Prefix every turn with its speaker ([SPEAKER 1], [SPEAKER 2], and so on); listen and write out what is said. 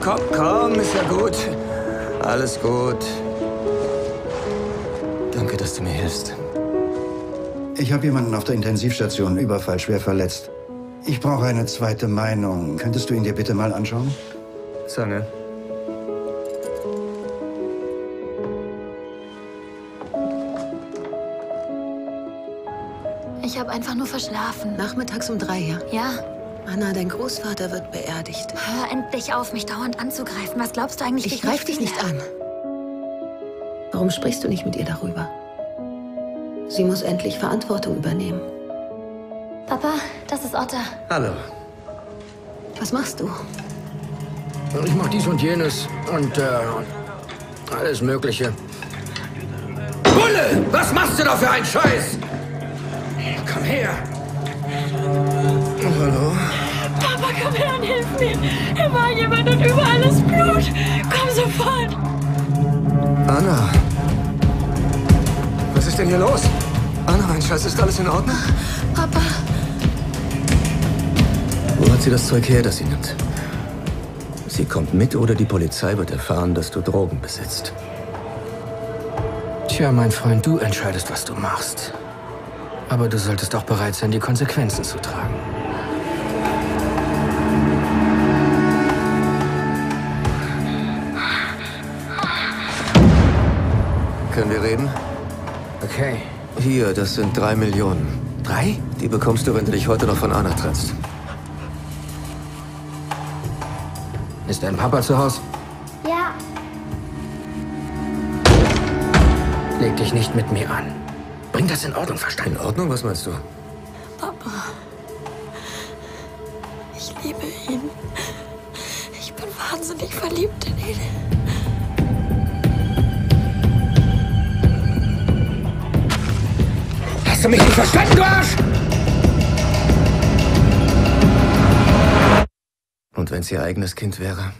[SPEAKER 1] komm, komm, ist ja gut. Alles gut. Danke, dass du mir hilfst.
[SPEAKER 2] Ich habe jemanden auf der Intensivstation Überfall schwer verletzt. Ich brauche eine zweite Meinung. Könntest du ihn dir bitte mal anschauen?
[SPEAKER 1] Zange.
[SPEAKER 3] Ich habe einfach nur verschlafen.
[SPEAKER 4] Nachmittags um drei, ja?
[SPEAKER 3] Ja.
[SPEAKER 4] Anna, dein Großvater wird beerdigt.
[SPEAKER 3] Hör endlich auf, mich dauernd anzugreifen. Was glaubst du eigentlich? wie
[SPEAKER 4] Ich greif dich nicht an. Warum sprichst du nicht mit ihr darüber? Sie muss endlich Verantwortung übernehmen.
[SPEAKER 3] Papa, das ist Otter.
[SPEAKER 1] Hallo.
[SPEAKER 4] Was machst du?
[SPEAKER 1] Ich mach dies und jenes und äh, alles Mögliche. Bulle! Was machst du da für einen Scheiß? Komm her!
[SPEAKER 5] Hilf mir. Hier war jemand und überall ist Blut. Komm sofort.
[SPEAKER 1] Anna. Was ist denn hier los? Anna, mein Schatz, ist alles in Ordnung?
[SPEAKER 3] Papa,
[SPEAKER 1] Wo hat sie das Zeug her, das sie nimmt? Sie kommt mit oder die Polizei wird erfahren, dass du Drogen besitzt. Tja, mein Freund, du entscheidest, was du machst. Aber du solltest auch bereit sein, die Konsequenzen zu tragen. Können wir reden? Okay. Hier, das sind drei Millionen. Drei? Die bekommst du, wenn du dich heute noch von Anna trennst. Ist dein Papa zu Hause?
[SPEAKER 3] ja.
[SPEAKER 1] Leg dich nicht mit mir an. Bring das in Ordnung, verstanden? In Ordnung? Was meinst du?
[SPEAKER 5] Papa. Ich liebe ihn. Ich bin wahnsinnig verliebt in ihn.
[SPEAKER 1] Hast du mich nicht verstanden, du Arsch? Und wenn's ihr eigenes Kind wäre?